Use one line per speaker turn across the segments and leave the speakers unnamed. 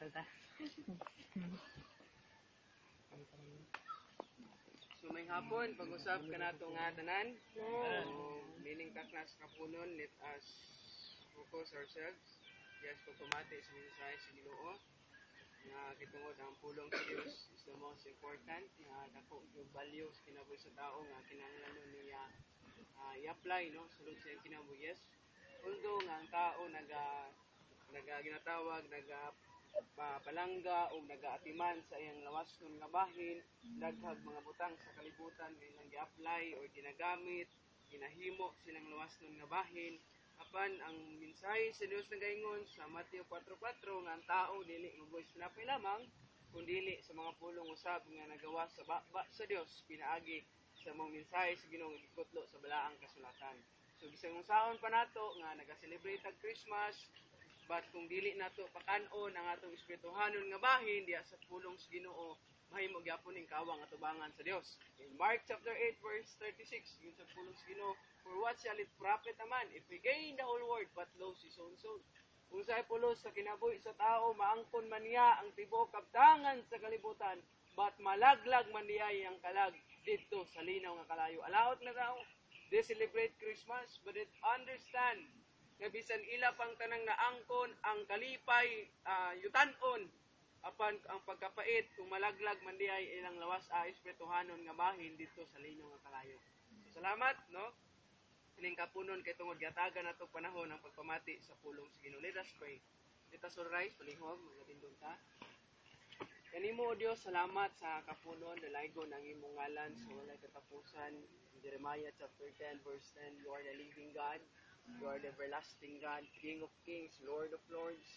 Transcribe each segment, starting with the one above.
Salta.
So may hapon, pag-usap ka na itong nga tanan. So, meaning taknas kapunon, let us focus ourselves. Yes, pagpamati sa mensahe sa Ginoo. Nga kitungod ang pulong sa Dios is the most important. Nga dako yung value sa kinabuhi sa tao nga kinahanglan niya uh, i-apply no sulod sa kinabuhi. Yes. Although nga ang tao naga naga ginatawag naga palangga o nagaatiman sa iyang lawas ng nga bahin, daghag mga butang sa kalibutan nga ilang gi-apply o ginagamit, ginahimo silang lawas ng nga bahin. Apan ang mensahe sa Dios nagaingon sa Mateo 4:4 nga ang tao dili mabuhis pinapay lamang kundi sa mga pulong usab nga nagawa sa baba sa Dios pinaagi sa mga mensahe sa Ginoo nga gikutlo sa balaang kasulatan. So bisag unsaon pa nato nga naga-celebrate ang Christmas, But kung dili nato pakanon ang atong espirituhanon nga bahin diya sa pulong sa Ginoo, mahimo gyapon ning kawang atubangan sa Dios. In Mark chapter 8 verse 36, yun sa pulong sa Ginoo, For what shall it profit a man if he gain the whole world but lose his own soul? Kung sa'y pulos sa kinabuhi sa tao, maangkon man niya ang tibok kabtangan sa kalibutan, but malaglag man niya ang kalag dito sa linaw nga kalayo. Alaot na tao, they celebrate Christmas, but it understand nga bisan ila pang tanang naangkon ang kalipay ah, yutanon apan ang pagkapait kung malaglag man di ay ilang lawas a espirituhanon nga bahin dito sa lino nga kalayo. So, salamat no. Ining kapunon kay tungod gatagan nato panahon ang pagpamati sa pulong sa Ginoo. Let us pray. Let us rise, palihog, magatindog ta. Kanimo o Dios, salamat sa kapunon dalaygon ang imong ngalan sa walay katapusan. Jeremiah chapter 10 verse 10, You are the living God. You are the everlasting God, King of kings, Lord of lords.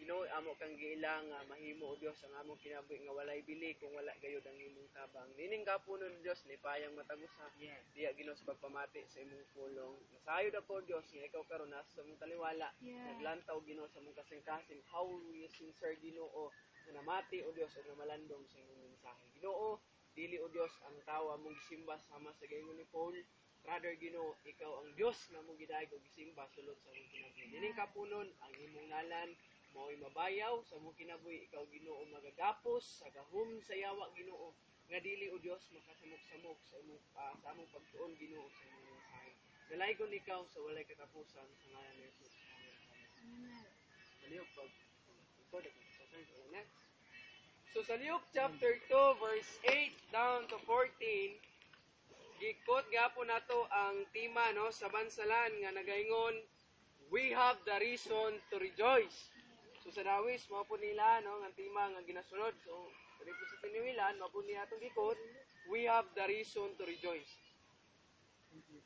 Ginoo amo kang giilang nga mahimo o Dios ang among kinabuhi nga walay bili kung wala gayud ang imong tabang. Nining kapunon Dios ni payang matagusa. Diya Ginoo sa pagpamati sa imong pulong. Nasayod ako Dios nga ikaw karon nasa sa mong taliwala. Naglantaw Ginoo sa mong kasing-kasing how we sincere Ginoo nga namati o Dios o nga malandong sa imong mensahe. Ginoo, dili o Dios ang tawa mong gisimba sama sa gayon ni Paul. Rather, Ginoo, ikaw ang Dios nga mong gidayeg og gisimba sulod sa imong kinabuhi. Dining kapunon ang imong ngalan mao'y mabayaw sa mong kinabuhi ikaw Ginoo magagapos sa gahom sa yawa Ginoo nga dili o Dios makasamok-samok sa imong ah, sa among pagtuon Ginoo sa imong mensahe. Dalaygon ikaw sa walay katapusan sa ngalan ni Jesus. Amen. Pag ikaw kung next. So sa Luke chapter 2 verse 8 down to 14 gikot gapon nato ang tema no sa bansalan nga nagaingon we have the reason to rejoice. So sa Dawis mao po nila no nga tema nga ginasunod. So dili po sa tiniwilan mao po niya atong gikot we have the reason to rejoice.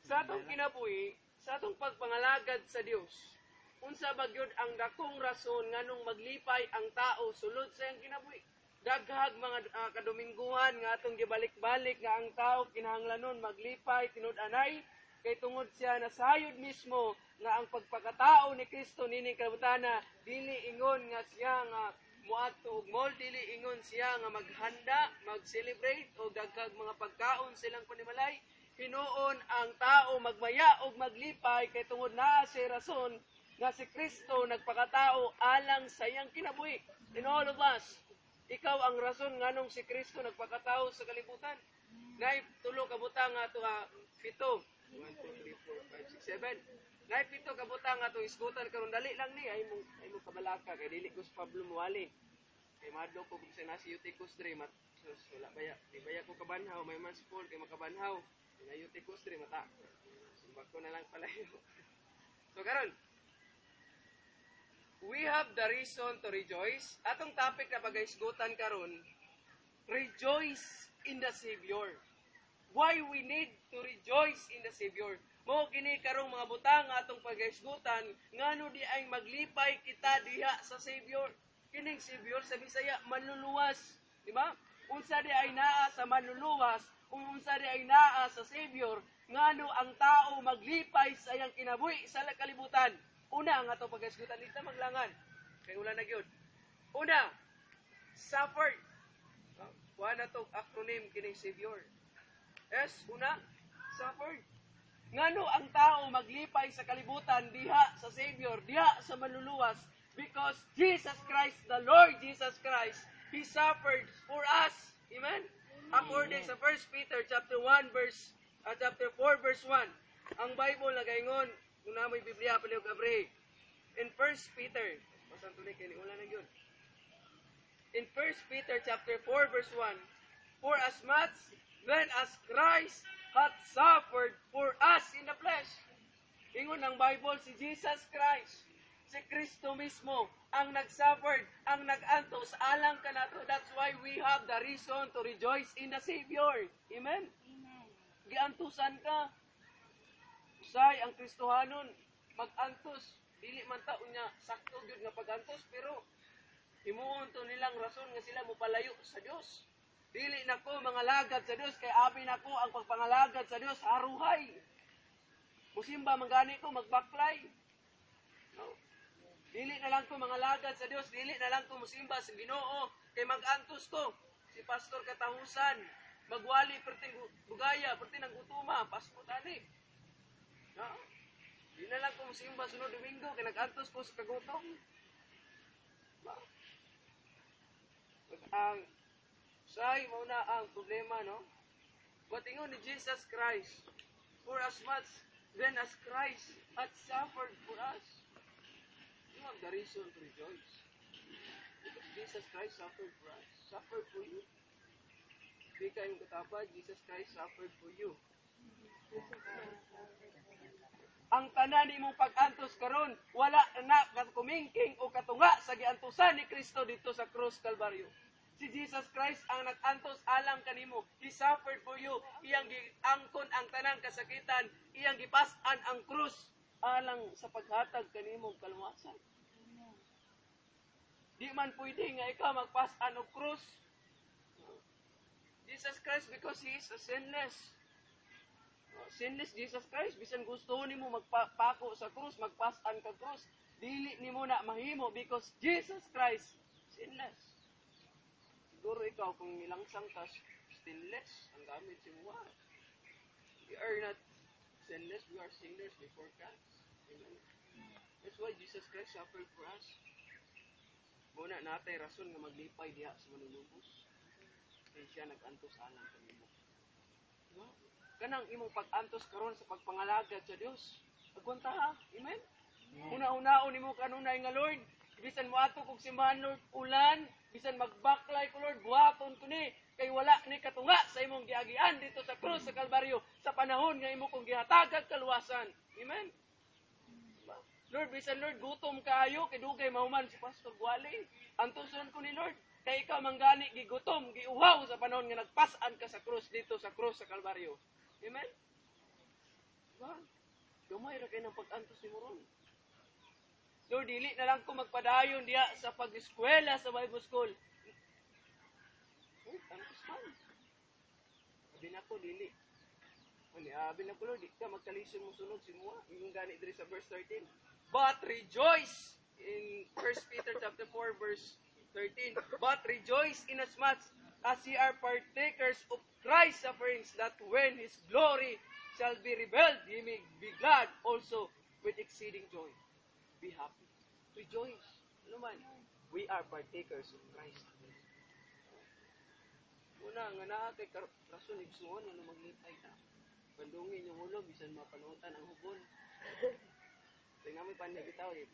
Sa atong kinabuhi, sa atong pagpangalagad sa Dios, unsa ba gyud ang dakong rason nganong maglipay ang tao sulod sa iyang kinabuhi? Daghag mga uh, kadumingguhan nga atong gibalik-balik nga ang tao kinahanglanon maglipay tinud-anay. Kay tungod siya nasayod mismo nga ang pagpakatao ni Kristo nini kabutana dili ingon nga siya nga muadto og mall dili ingon siya nga maghanda mag-celebrate o daghag mga pagkaon silang panimalay. Hinuon ang tao magmaya og maglipay kay tungod naa si rason nga si Kristo nagpakatao alang sa iyang kinabuhi. In all of us ikaw ang rason nganong si Kristo nagpakatao sa kalibutan. Nay tulo ka butang nga to ha, pito. 1 2 3 4 5 6 7. Nay pito ka butang nga to isgutan karon dali lang ni ay mo ay mo kabalaka kay dili ko Pablo Muali. Kay madlo ko kung sa nasi Eutychus Dre mat wala baya di baya ko kabanhaw may man school kay makabanhaw. Na Eutychus Dre mata. Sumbag ko na lang pala yun. So karon we have the reason to rejoice. Atong topic na pagaisgutan karon, rejoice in the Savior. Why we need to rejoice in the Savior? Mo kini karong mga butang atong pagaisgutan ngano di ay maglipay kita diha sa Savior. Kining Savior sa Bisaya manluluwas, di ba? Unsa di ay naa sa manluluwas, unsa di ay naa sa Savior, ngano ang tao maglipay sa iyang kinabuhi sa kalibutan. Una ang ato pagkasgutan dito maglangan. Kay ulan na gyud. Una, suffered. Kuha na to acronym kining Savior. S, una, suffered. Ngano ang tao maglipay sa kalibutan diha sa Savior, diha sa manluluwas, Because Jesus Christ, the Lord Jesus Christ, He suffered for us. Amen? According sa 1 Peter chapter 1 verse uh, chapter 4 verse 1. Ang Bible nagaingon, kung na may Biblia paliw kabre. In 1 Peter, pasan tuloy kini ulan na yun. In 1 Peter chapter 4 verse 1, For as much then as Christ hath suffered for us in the flesh. Ingon ng Bible si Jesus Christ, si Kristo mismo ang nagsuffered, ang nag-antos alang kanato. That's why we have the reason to rejoice in the Savior. Amen? Giantusan ka. Usay ang Kristohanon mag-antos. Dili man ta unya sakto gyud nga pag-antos pero himuon to nilang rason nga sila mopalayo sa Dios. Dili nako mga lagad sa Dios kay abi nako ang pagpangalagad sa Dios haruhay. Musimba mangani ko magbaklay. No. Dili na lang ko mga lagad sa Dios, dili na lang ko musimba sa Ginoo kay mag-antos ko. Si Pastor Katahusan, magwali perting bugaya, perting nang utuma, pasko tani. No? Di na lang ko musimba sunod Domingo kay nag-antos ko sa kagutom. No? Ang say mo na ang problema, no? But ni Jesus Christ, for as much then as Christ hath suffered for us, you have the reason to rejoice. Jesus Christ suffered for us. Suffered for you. Di kayong katapad, Jesus Christ suffered for you. Ang tanan imong pag-antos karon wala na kumingking o katunga sa giantusan ni Kristo dito sa krus Kalbaryo. Si Jesus Christ ang nag-antos alang kanimo. He suffered for you. Iyang giangkon ang tanang kasakitan. Iyang gipasan ang krus alang sa paghatag kanimo kaluwasan. Di man pwede nga ikaw magpasan og krus. Jesus Christ because He is a sinless. Sinless Jesus Christ, bisan gusto nimo magpako sa krus, magpasan ka krus, dili nimo na mahimo because Jesus Christ sinless. Siguro ikaw kung nilangsang ka sinless ang gamit si mo. We are not sinless, we are sinners before God. Amen. That's why Jesus Christ suffered for us. Muna natay rason nga maglipay diha sa manunubos. Kaya siya nag-antos alang kanimo. Diba? Kanang imong pag-antos karon sa pagpangalagad sa Dios. Agwanta ha. Amen? Una-unaon nimo kanunay nga Lord. Bisan mo ato kog simbahan Lord ulan, bisan magbaklay ko Lord, buhaton ko ni kay wala ni katunga sa imong giagian dito sa krus sa Kalbaryo sa panahon nga imo kong gihatagag kaluwasan. Amen? Lord, bisan Lord, gutom kaayo, kay dugay mahuman si Pastor Guali. Antuson ko ni Lord, kay ikaw manggani, gigutom, giuhaw sa panahon nga nagpasan ka sa krus dito sa krus sa Kalbaryo. Amen? Diba? Gamay ra kay ng pag-antos ni Moron. Lord, dili na lang ko magpadayon diya sa pag-eskwela sa Bible School. Oh, antos man. Sabi na ko, dili. Ani, abi na ko, Lord, di ka magkalisyon mo sunod si Mua. Yung gani diri sa verse 13. But rejoice in 1 Peter chapter 4 verse 13. But rejoice inasmuch as ye are partakers of Christ's sufferings, that when His glory shall be revealed, ye may be glad also with exceeding joy. Be happy. Rejoice. Ano man? We are partakers of Christ. Una, nga naa kay rason igsuon ano maglipay ta. Bandungin yung ulo bisan mapanutan ang hubon. Nga may panyo bitaw eh.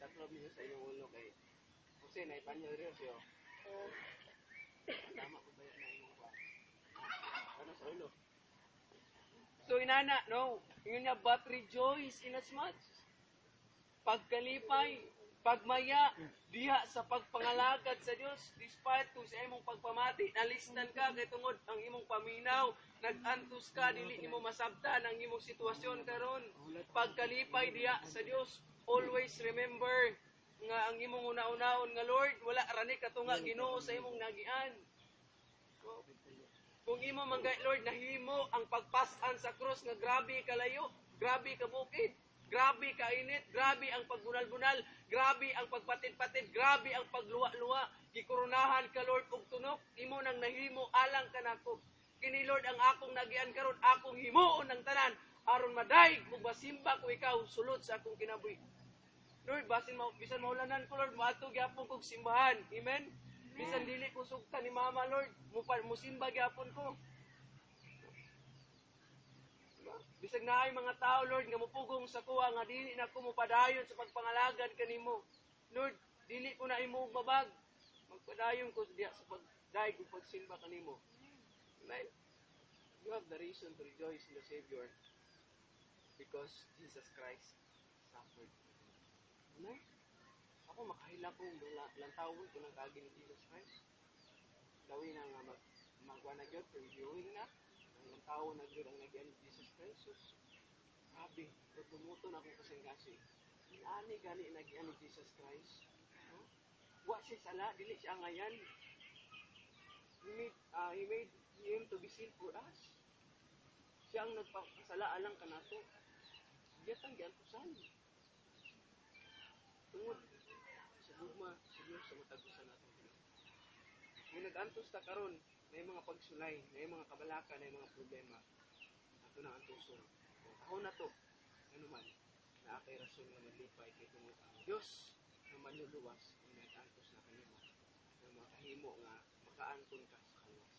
Tatlo minyo sa inyong ulo kay kasi na ipanyo rin siyo. So inana, no. Yun na, but rejoice in as much. Pagkalipay, pagmaya, diha sa pagpangalagad sa Dios, despite kung sa imong pagpamati, nalistan ka kay tungod ang imong paminaw, nag-antos ka, dili nimo masabtan ang imong sitwasyon karon. Pagkalipay diha sa Dios, always remember nga ang imong una-unaon nga Lord, wala rani katunga Ginoo sa imong nagian. Kung imo man Lord nahimo ang pagpasan sa krus nga grabe kalayo, grabe ka bukid, grabe ka init, grabe ang pagbunal-bunal, grabe ang pagpatid-patid, grabe ang pagluwa-luwa. Gikoronahan ka Lord og tunok, imo nang nahimo alang kanako. Kini Lord ang akong nagian karon, akong himuon ng tanan aron madaig ug masimba ko ikaw sulod sa akong kinabuhi. Lord, basin mo, bisan maulanan ko, Lord, maato gyapon kog simbahan. Amen? Bisan dili ko sugta ni Mama, Lord, mupa, musimba gyapon ko. Diba? Bisag na ay mga tao, Lord, nga mupugong sa kuha, nga dili na ko mupadayon sa pagpangalagad kanimo. Lord, dili ko na imo babag. Magpadayon ko diya sa pagdaig ug pagsimba kanimo. Amen? You have the reason to rejoice in the Savior because Jesus Christ. Amen? Ako makahila ko lang- lantawon ko ng kagi ni Jesus Christ. Gawin na nga mag magwa na gyud reviewing na ang lantawon na gyud ang nagyan ni Jesus Christ. Sus, Sabi, pagtumuto na akong kasing-kasi. Inaani gani nagyan ni Jesus Christ. No? Wa siya sala, dili siya ngayan. He made, ah, he made him to be sin for us. Siya ang nagpakasala alang kanato. Giyatang giantusan. Tungod sa gugma Diyos sa matagusan natin. Kung nag-antos ta karon, may mga pagsulay, may mga kabalaka, may mga problema. Ato na ang tuson. Ako na to. Ano man, na akay rason nga maglipay kay tungod ang Diyos na manluluwas ang nag-antos na kanimo. Na makahimo nga makaangkon ka sa kaluwas.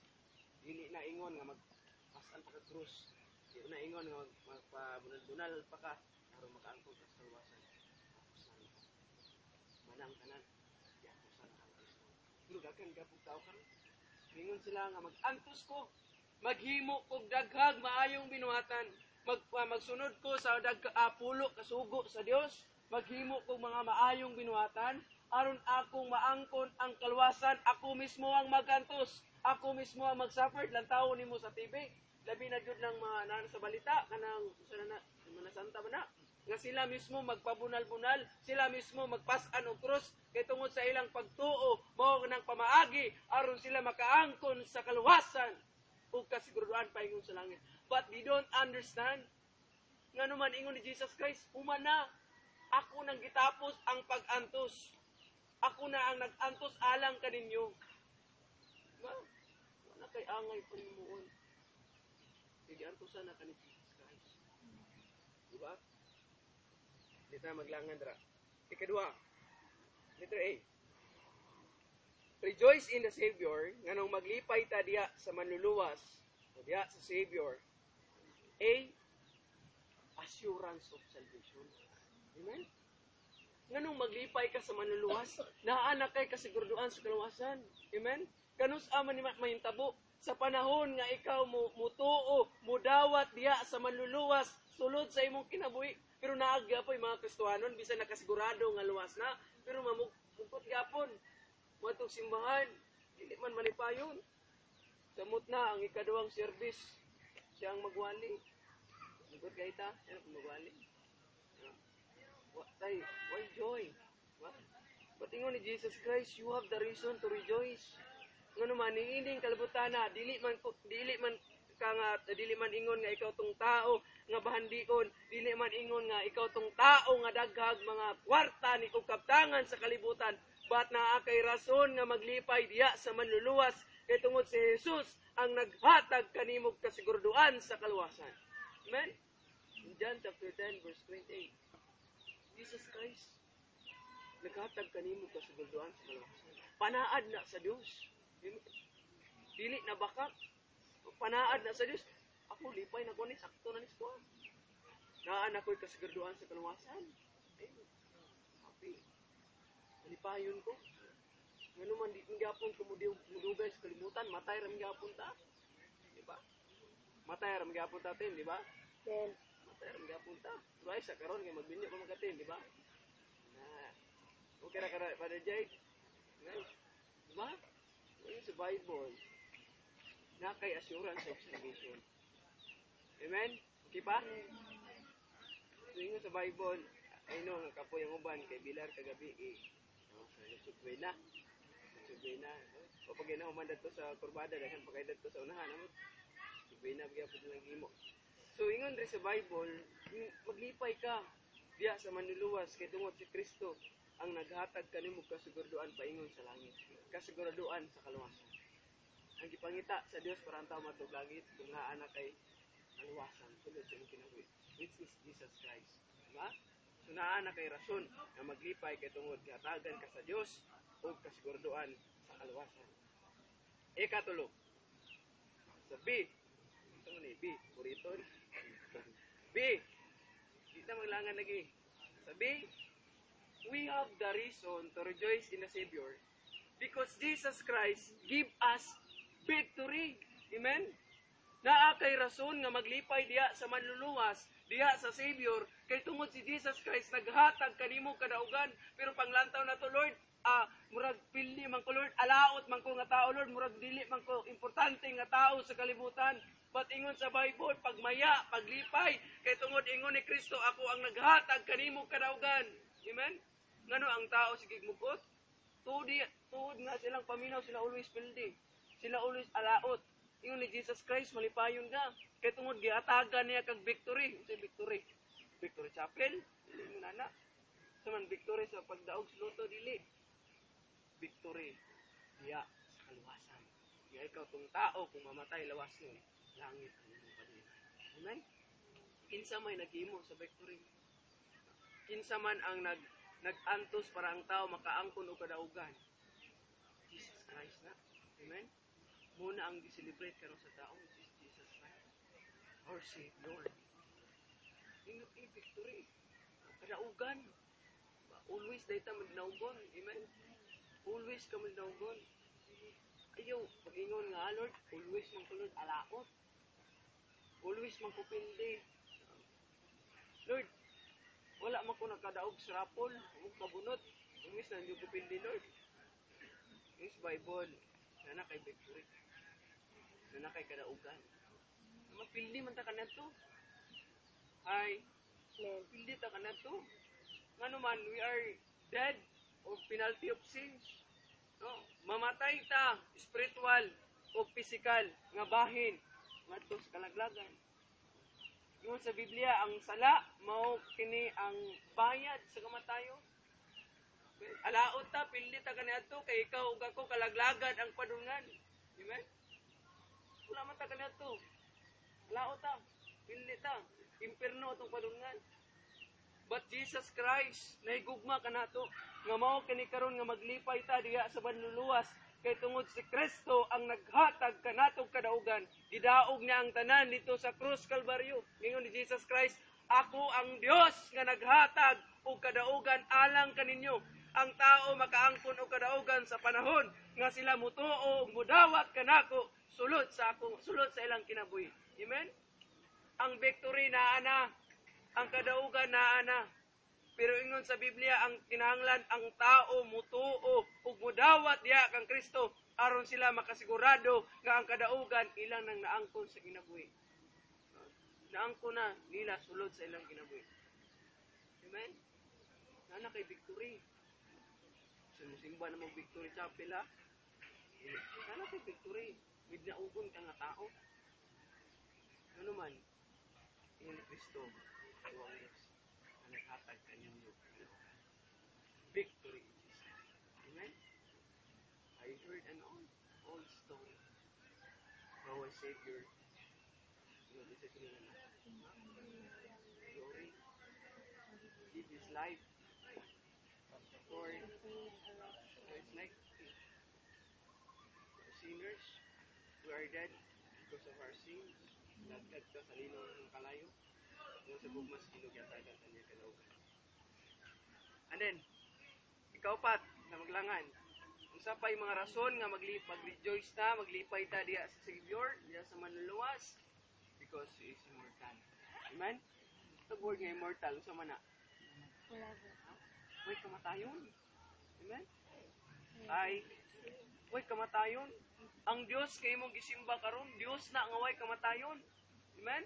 Dili na ingon nga magpasan pa ka krus. Dili na ingon nga magpabunal-bunal pa ka para makaangkon ka sa kaluwasan. Di apusan ka ang Kristo. Pero daghan gapong tao karon. Ingon sila nga mag-antos ko. Maghimo kog daghag maayong binuhatan. Mag, ah, magsunod ko sa dag ah, pulo kasugo sa Dios. Maghimo kog mga maayong binuhatan aron akong maangkon ang kalwasan. Ako mismo ang magantos. Ako mismo ang mag-suffer. Lantaw nimo sa TV. Labi na jud ng mga nan sa balita kanang sa na na santa ba na nga sila mismo magpabunal-bunal, sila mismo magpasan og krus kay tungod sa ilang pagtuo mao nang pamaagi aron sila makaangkon sa kaluwasan ug kasiguruhan paingon sa langit. But they don't understand nga naman ingon ni Jesus Christ, humana ako nang gitapos ang pag-antos. Ako na ang nag-antos alang kaninyo. Nga, wala kay angay panimuon. Sige, antosan na kanin Jesus Christ. Diba? Di tayo maglangan dra. Ikadua, letter A. Rejoice in the Savior, nganong maglipay ta diya sa manluluwas, o diya sa Savior. A, assurance of salvation. Amen? Nganong maglipay ka sa manluluwas, naana kay kasiguraduan sa kaluwasan. Amen? Kanus aman ni mahintabo sa panahon nga ikaw mo mutuo, mudawat diya sa manluluwas, sulod sa imong kinabuhi. Pero naagya pa yung mga Kristohanon, bisan nakasigurado nga luwas na, pero mamugpot gapon. Matong simbahan, hindi man manipayon. Samot na ang ikaduhang service, siya ang magwali. Lugod kay ta, siya ang magwali. What tay, why joy? What? Patingon ni Jesus Christ, you have the reason to rejoice. Ngano man niining kalabutan na dili man dili man ka nga dili man ingon nga ikaw tong tao nga bahandion, dili man ingon nga ikaw tong tao nga daghag mga kwarta ni kaptangan sa kalibutan, but naa kay rason nga maglipay diya sa manluluwas kay tungod si Jesus ang naghatag kanimog kasiguraduan sa kaluwasan. Amen. In John chapter 10 verse 28. Jesus Christ naghatag kanimo kasiguraduan sa kaluwasan. Panaad na sa Dios. Dili na bakak. Panaad na sa Dios. Ako lipay na ko ni sakto na ni ko. Naan ako'y kasiguraduan sa kaluwasan. Eh, happy. Malipayon ko. Ngano man di gyapon ko mudugay sa kalimutan, matay ram gyapon ta. Di ba? Matay ram gyapon ta tin, di ba?
Then,
Matay ram gyapon ta. Turay sa karon kay magbinyo pa magatin, di ba? Na. Okay ra kara pada jay. Ngay. Di ba? Ngayon sa Bible, na kay assurance of salvation. Amen? Okay pa? So, yun sa Bible, ay no, nga kapoy ang uban kay Bilar kagabi eh. No, sa Subway na. Subway na. O pag ginahuman dito sa kurbada, dahil pagkay dito sa unahan, ano? Subway na, bigyan po nilang himo. So, ingon rin sa Bible, maglipay ka diya sa manluluwas kay tungod si Kristo ang naghatag kanimo kasiguraduan paingon sa langit. Kasiguraduan sa kaluwasan. Ang gipangita sa Dios para ang tao matug langit kung naa na kay kaluwasan sulod sa kinabuhi which is Jesus Christ. Diba? So naa na kay rason nga maglipay kay tungod katagan ka sa Dios o kasiguraduan sa kaluwasan. Ikatulo. Sa B. Ito mo ni B. Puriton. B. Di na maglangan lagi. Sa B. We have the reason to rejoice in the Savior because Jesus Christ give us victory. Amen? Naa kay rason nga maglipay diya sa manluluwas, diya sa Savior, kay tungod si Jesus Christ naghatag kanimo kadaugan, pero panglantaw na to Lord, ah, murag pili man ko Lord, alaot man ko nga tao Lord, murag dili man ko importante nga tao sa kalibutan. But ingon sa Bible, pagmaya, paglipay, kay tungod ingon ni Kristo, ako ang naghatag kanimo kadaugan. Amen? Ngano ang tao sige mugot? Tuod, tuod nga silang paminaw, sila always pildi. Sila always alaot. Ingon ni Jesus Christ, malipayon ka. Kaya tungod giatagan niya kag victory. Sa victory. Victory Chapel, dili mo nana. Saman victory sa pagdaog sa luto, dili. Victory. Diya sa kaluwasan. Diya ikaw tong tao, kung mamatay, lawas nun. Langit. Amen? Kinsa may naghimo sa victory. Kinsa man ang nag nagantos para ang tao makaangkon o kadaugan. Jesus Christ na. Amen? Muna ang gi-celebrate karon sa tao, which is Jesus Christ. Our Savior. Ingat ni victory. Kadaugan. Always dahil ta magnaugon. Amen? Always ka magnaugon. Ayaw, pag-ingon nga, Lord, always man ko, Lord, alaot. Always man ko pindi. Lord, wala man ko nakadaog sa rapol, among kabunot. Umis na hindi ko pindi, Lord. Is Bible, na kay victory. Na kay kadaugan. Mapildi man ta kanato. Ay, pildi ta kanato. Ngano man, we are dead of penalty of sins. No, mamatay ta spiritual o physical nga bahin ngadto sa kalaglagan. Yung sa Biblia, ang sala, mao kini ang bayad sa kamatayon. Alaot ta, pili ta kaniadto kay ikaw ug ako kalaglagan ang padungan. Amen? Wala man ta kaniadto. Alaot ta, pili ta. Impierno itong padungan. But Jesus Christ, nahigugma ka na to, nga mao kini karon nga maglipay ta diha sa banluluwas, kay tungod si Kristo ang naghatag kanatong kadaugan. Gidaog niya ang tanan dito sa krus kalbaryo. Ningon ni Jesus Christ ako ang Dios nga naghatag og kadaugan alang kaninyo ang tao makaangkon og kadaugan sa panahon nga sila mutuo og mudawat kanako sulod sa ako sulod sa ilang kinabuhi amen ang victory na ana ang kadaugan na ana pero ingon sa Biblia ang kinahanglan ang tao mutuo ug mudawat diha kang Kristo aron sila makasigurado nga ang kadaugan ilang nang naangkon sa kinabuhi. Naangkon na nila sulod sa ilang kinabuhi. Amen? Nana kay victory. So, musimba na mo victory chapel ha? Nana kay victory. With naugon ka nga tao. Ano man, ingon ni Kristo, tuwang Diyos naghatag kaninyo victory in Jesus. Amen? I heard an old, old story how a Savior you know, this is na glory give his life for so it's like sinners dead because of our sins nagkad ka sa linaw ng kalayo yung sa bugmas ilog yata ka sa niya kalaugan. And then, ikaw pat, na maglangan. Usa pa yung mga rason nga magli mag-rejoice ta, maglipay ta diya sa Savior, diya sa manluluwas, because He is immortal. Amen? Ito word nga immortal, usa man na. Way kamatayon. Amen? Ay, way kamatayon. Ang Dios kay imong gisimba karon, Dios na nga way kamatayon. Amen?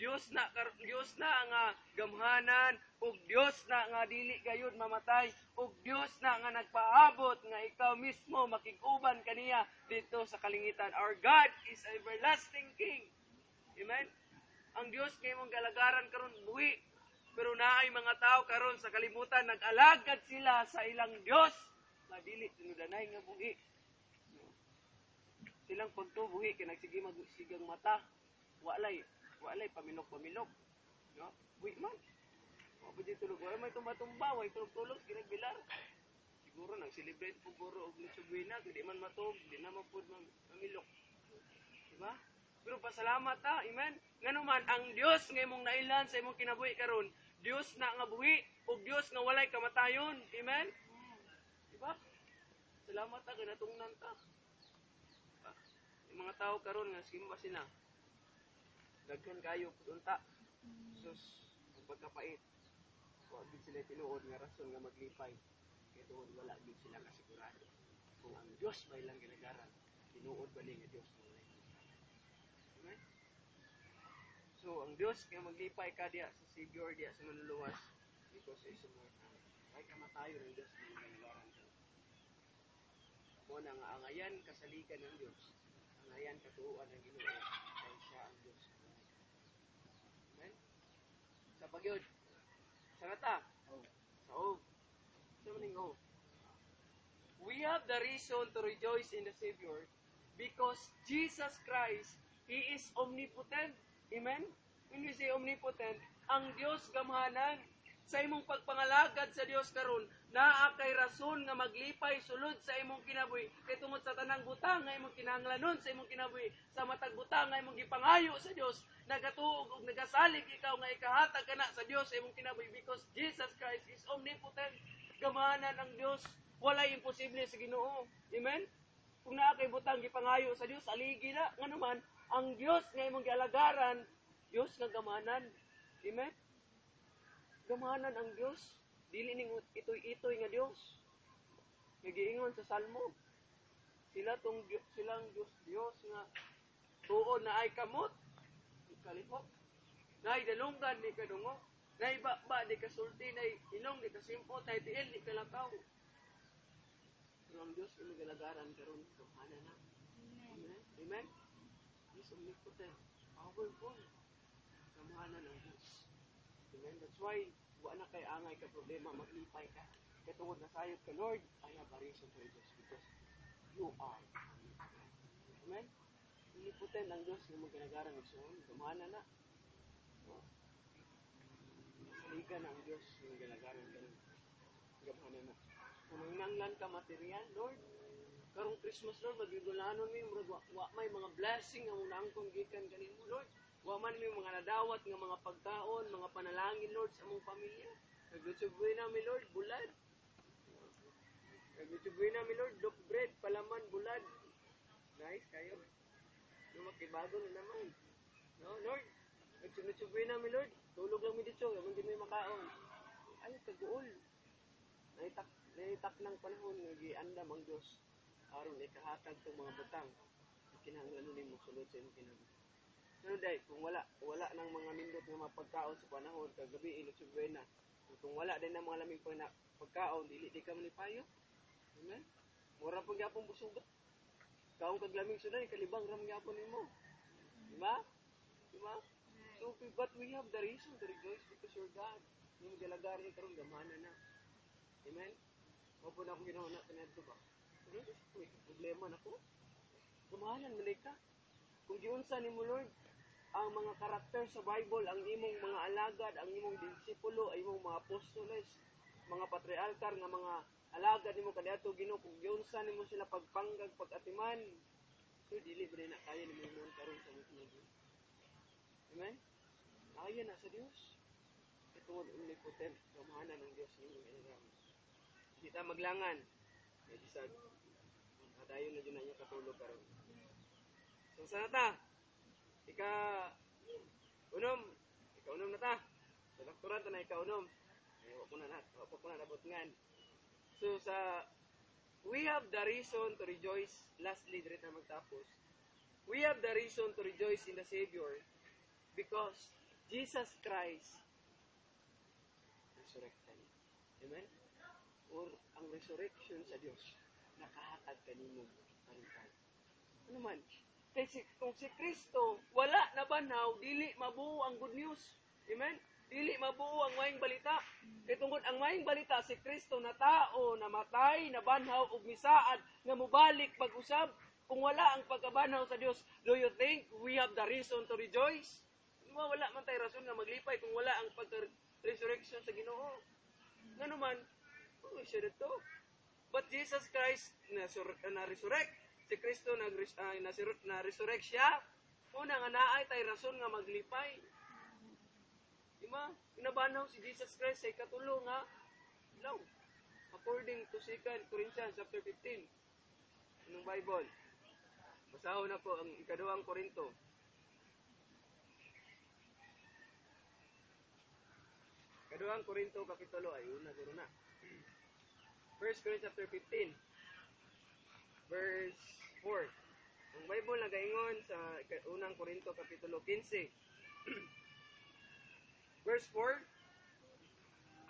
Dios na kar- Dios na nga gamhanan ug Dios na nga dili gayud mamatay ug Dios na nga nagpaabot nga ikaw mismo makig-uban kaniya dito sa kalingitan. Our God is everlasting King. Amen. Ang Dios kay mong galagaran karon buhi pero naay mga tao karon sa kalimutan nag-alagad sila sa ilang Dios nga dili tinudanay nga buhi. Silang pagtubuhi kay nagsige magsigang mata. Walay walay pamilok-pamilok. No? Buhi man. Wa pa di tulog. Wala may tumba-tumba, way tulog-tulog, ginagbilar. Siguro nag-celebrate po guro og Lucio Buena, di man matog, di na man pud mang- mamilok. Diba? Pero pasalamat ta, amen. Ngano man ang Dios nga imong nailan sa imong kinabuhi karon, Dios na nga buhi ug Dios nga walay kamatayon. Amen. Diba? Salamat ta kay natungnan ta. Yung mga tao karon nga simba sila. Daghan kayo pudunta. Sus, ang pagkapait. Wa gid sila tinuod nga rason nga maglipay. Kay tuod wala gid sila kasigurado. Kung ang Dios ba ilang ginagaran, tinuod ba nga Dios nga walay Amen? So, ang Diyos kaya maglipay ka diya sa Savior diya sa manluluwas because is immortal. Ay kamatayo ng Diyos ng ka. Mo na nga angayan kasaligan ng Diyos. Angayan katuuan ng Ginoo dahil siya ang Diyos. Amen? Sa pagyod. Sa kata. Sa og. Sa maning og. We have the reason to rejoice in the Savior because Jesus Christ, He is omnipotent. Amen? When we say omnipotent, ang Diyos gamhanan sa imong pagpangalagad sa Dios karon naa kay rason nga maglipay sulod sa imong kinabuhi. Kay tungod sa tanang butang nga imong kinahanglanon sa imong kinabuhi sa matag butang nga imong gipangayo sa Dios nagatuog ug nagasalig ikaw nga ikahatag kana sa Dios sa imong kinabuhi because Jesus Christ is omnipotent. Gamahanan ang Dios walay imposible sa Ginoo. Amen? Kung naa kay butang gipangayo sa Dios aligi na. Nga naman ang Dios nga imong gialagaran Dios nga gamahanan amen gamahanan ang Dios dili ning itoy-itoy nga Dios nagiingon sa salmo sila tong silang Dios Dios nga tuon na ay kamot kalihok nay dalunggan ni kadungo nay ba di kasulti nay inong di kasimpot nay tiil di kalakaw Pero ang Diyos yung galagaran karon gamahanan na Amen. Amen. He's omnipotent, powerful. Gamahanan ng Diyos. Amen. That's why, wa na kay angay ka problema, maglipay ka. Katungod na sayot ka, Lord, I have a reason to rejoice because you are. Amen. Omnipotent ang Diyos yung magalagaran ng Sion. Gamahanan na. No? Saligan ang Diyos yung ng gamahanan na. Kung nangnanglan ka material, Lord, karong Christmas Lord magigulanon mi murag wa, may mga blessing ang naangkon gikan kanimo Lord wa man mi mga nadawat nga mga pagkaon mga panalangin Lord sa among pamilya. Naglutuboy na mi Lord bulad. Naglutuboy na mi Lord loaf bread palaman bulad. Nice kayo. No makibago na naman. No Lord nagsunutuboy na mi Lord. Tulog lang mi dito amon di mi makaon. Ay kaguol. Naitak naitak ng panahon nga giandam ang Dios aron ikahatag tong mga butang. Kinahanglan nimo sulod sa imong kinabuhi pero dai kung wala wala nang mga nindot nga mga pagkaon sa panahon kagabi ilog sa buena kung wala din ang mga lamig pa na pagkaon dili di ka manipayo. Amen? Mura pag gyapon busugot kaong kaglamig sunay kalibang ram gyapon nimo. Di ba di ba so but we have the reason to rejoice because your God. Yung galagarin karon gamana na. Amen? Mo po na akong ginawa na tinadto ba pero problema na ko Kumahalan man ka. Kung giunsa ni mo Lord, ang mga karakter sa Bible, ang imong mga alagad, ang imong disipulo, ang imong mga apostoles, mga patriarkar nga mga alagad nimo kaniadto Ginoo kung giunsa nimo sila pagpanggag pagatiman. So dili ba na kaya nimo mo karon sa mga. Amen. Kaya na sa Dios. Ito ang omnipotent, gamahanan ng Dios ng inagam. Di ta maglangan. May bisag. Kadayon na dyan na niya katulog karon. So sana ta? Ika unom. Ika unom na ta. Sa doktoran ta na ika unom. Ay, wako na na. Wako ko na nabot ngan. So sa we have the reason to rejoice. Lastly, dire na magtapos. We have the reason to rejoice in the Savior because Jesus Christ resurrected. Amen? Or ang resurrection sa Diyos nakahatag kanimo karon Ano man? Kay si, kung si Kristo wala na banaw, dili mabuo ang good news. Amen? Dili mabuo ang maing balita. Kay tungod ang maing balita si Kristo na tao, na matay, na banhaw ug misaad nga mubalik pag-usab. Kung wala ang pagkabanhaw sa Dios, do you think we have the reason to rejoice? Di ba, wala man tayo rason nga maglipay kung wala ang pagka resurrection sa Ginoo. Nga naman, oh, siya dito. But Jesus Christ na, na resurrect. Si Kristo nag uh, na, na resurrect siya. Una nga naay tay rason nga maglipay. Di ba? Inabanaw si Jesus Christ sa ikatulong nga law. According to 2 Corinthians chapter 15 ng Bible. Basahon na po ang ikaduhang Korinto. Ikaduhang Korinto kapitulo ay una guro na. 1 Corinthians chapter 15 verse 4. Ang Bible nagaingon sa unang Korinto kapitulo 15 verse 4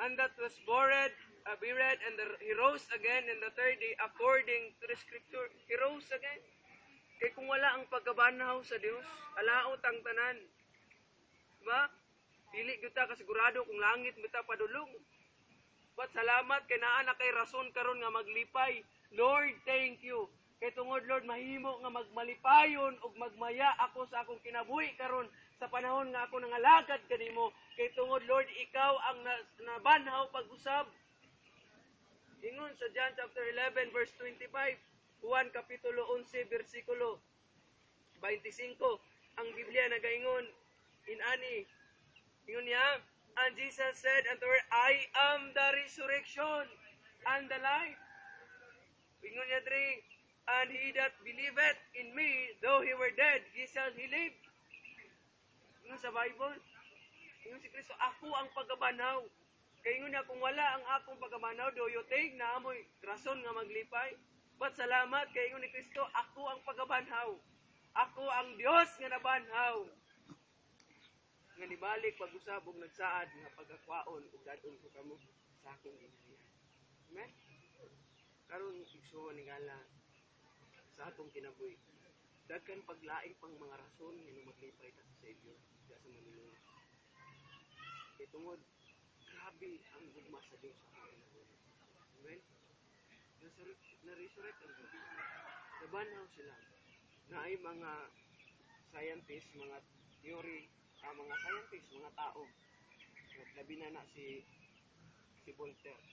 And that was buried, uh, buried and the, he rose again in the third day according to the scripture. He rose again. Kay kung wala ang pagkabanaw sa Dios, alaot ang tanan. Diba? Dili gyud ta kasigurado kung langit mo ta padulong. But salamat kay naa na kay rason karon nga maglipay. Lord, thank you. Kay tungod Lord mahimo nga magmalipayon ug magmaya ako sa akong kinabuhi karon sa panahon nga ako nangalagad kanimo. Kay tungod Lord ikaw ang nabanhaw pag-usab. Ingon sa John chapter 11 verse 25, Juan kapitulo 11 bersikulo 25. Ang Biblia nagaingon inani Ingon niya, and Jesus said unto her, I am the resurrection and the life. Ingon niya diri, and he that believeth in me, though he were dead, he shall he live. Ingon sa Bible, ingon si Kristo, ako ang pagkabanaw. Kaya niya, kung wala ang akong pagkabanaw, do you think na amoy rason nga maglipay? But salamat, kay ni Kristo, ako ang pagkabanhaw. Ako ang Dios nga nabanhaw nga nibalik pag-usab og nagsaad nga pagakwaon ug dadon ko kamo sa akong ginhayan. Amen. Karon igsuon ni gala sa atong kinabuhi. Dagkan paglaing pang mga rason nga maglipay ta sa Savior sa Manila. Kay tungod grabe ang gugma sa Dios sa atong kinabuhi. Amen. Na-resurrect ang Diyos. Nabanaw sila na ay mga scientists, mga theory ang mga scientists, mga tao. Labi na na si si Voltaire.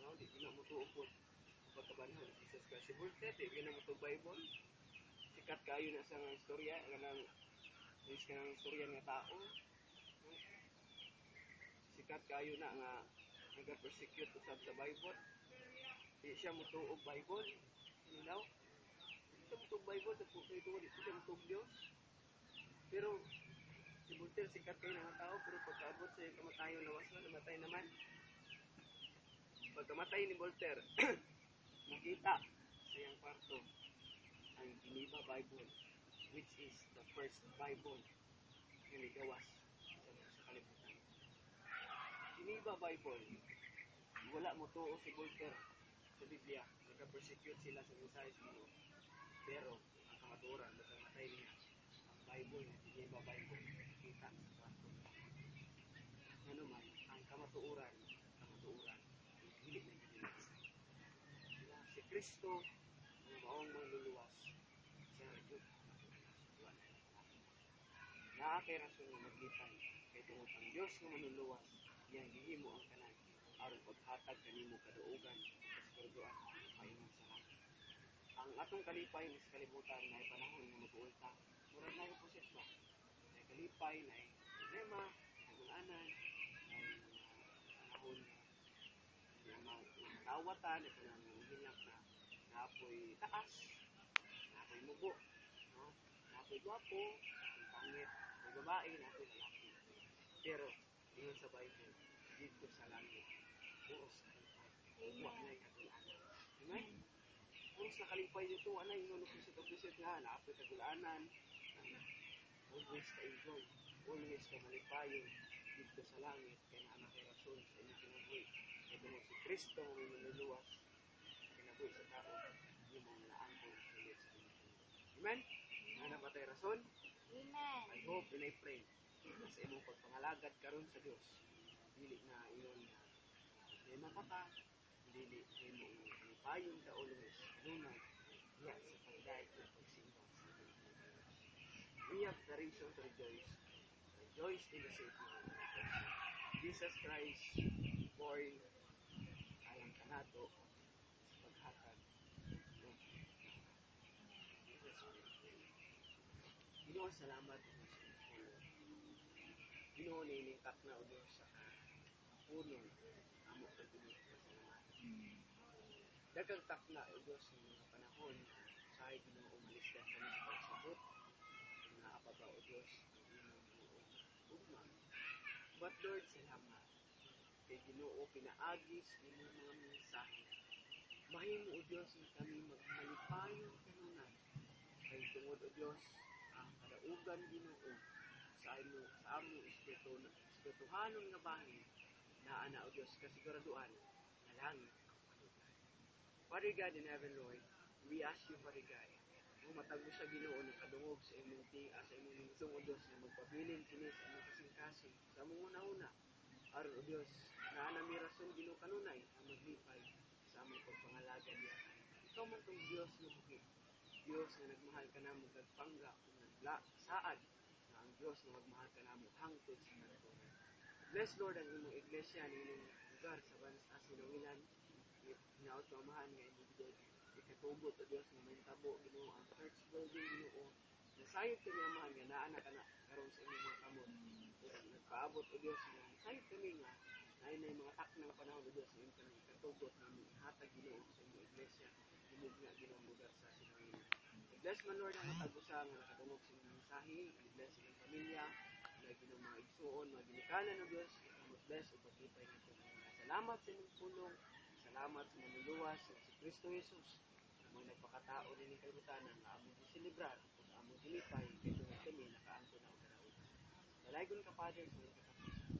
No, di na mo tuupod pagkabanhan Jesus Christ. Si Voltaire, di na mo to Bible. Sikat kayo na sa nga istorya, kanang is kanang istorya nga tao. Sikat kayo na nga nag-persecute usab sa Bible. Di siya mo tuog Bible. Ano daw? Di siya mo tuog Bible, sa puso ito, di siya mo tuog Diyos. Pero si Voltaire sikat kayo ng tao pero pagkaabot sa kamatayon na wasan, namatay naman. Pagkamatay ni Voltaire, nakita sa iyang kwarto ang Geneva Bible which is the first Bible na ligawas sa, sa kalibutan. Geneva Bible, wala mo to si Voltaire sa Biblia. Nagka-persecute sila sa mensahe sa. Pero, ang kamaturan, matay niya, ang Bible, Geneva Bible, kita sa kwarto. Ano man, ang kamatuuran, kamatuuran, ang hilig na hilig. Kristo, ang maong manluluwas, sa Diyos. Naakay rason nga maglipay, kay tungod ang Diyos nga manluluwas, yan gihimo ang kanan, aron paghatag kanimo kaduugan, sa kurduan, paingon sa langit. Ang atong kalipay sa kalibutan na panahon nga mag-uulta, murag na yung proses ba? Na kalipay, na problema, na gulanan, na panahon na matawatan, ito na hilak na naapoy taas, naapoy mubo, no? naapoy gwapo, naapoy pangit, may babae, naapoy lalaki. Pero, ingon sa Bible, dito sa langit, puros kalipay. Huwag na yung katulanan. Amen? Puros na kalipay dito, wala yung nunok sa tubisit nga, naapoy katulanan, always ka enjoy, always ka malipayon dito sa langit, kaya na rason sa inyong kinabuhi. Mo si Kristo ang manluluwas kinabuhi sa tao, yung mga naangkol sa ulit sa. Amen? Ano ba tayo rason?
Amen.
I hope and I pray na sa imong pagpangalagad karon sa Dios. Dili na ingon na di mapaka, dili imo payon ka always. Nunay, ya sa pagdait at pagsimba sa. We have the reason to rejoice. Rejoice in the Savior. Jesus Christ born kanato paghatag Ginoo salamat sa imo. Ginoo nilingkap na o Diyos sa kapunon amo sa Ginoo salamat. Daghang takna o Diyos ng mga panahon sa Ginoo umalis ka sa mga pagsabot mga apaba o Diyos ang imong buong ugma. But Lord, salamat. Kay Ginoo pinaagis imong mga mensahe. Mahimo o Diyos nga kami magmalipayong kanunay. Kay tungod o Diyos ang kadaugan Ginoo sa imo sa amo espiritu espirituhanon nga bahin na o Diyos kasiguraduan nga langit Father God in heaven, Lord, we ask you, Father God, kung matagos sa ginoo ng kadungog sa imong ting sa imong lungsong o Diyos na magpabilin kini sa imong kasing-kasing sa among una-una aron o Diyos na nami rason ginoo kanunay ang maglipay sa among pagpangalaga niya. Ikaw man tong Diyos nga bukid Diyos nga nagmahal ka namo nagpangga ug nagla saad. Nga ang Diyos nga magmahal ka namo hangtod sa kantunan Bless Lord ang imong iglesia ang imong lugar sa bansa sinawilan hinaot mamahan nga imong gidod ikatugot o Dios nga mahitabo Ginoo ang church building Ginoo. Nasayod kami amahan nga naa na kana karon sa imong kamot. Nagpaabot o Dios nga nasayod kami nga naay na mga taknang panahon o Dios nga imong kami ikatugot nga imong ihatag Ginoo sa imong iglesia. Imong nga Ginoo ang lugar sa sinawilan I-bless man Lord ang matag usa nga nakadungog sa imong mensahe i-bless ang pamilya nga Ginoo mga igsuon mga ginikanan o Dios ikaw bless ug paglipay nga ito salamat sa imong pulong Salamat sa manluluwas sa si Kristo Jesus. Na mga nagpakatao din ng kalibutanan na among gisilibrar ug among gilipay kay tungod kami nakaangko na og kadaog. Dalaygon ka Father sa katapusan.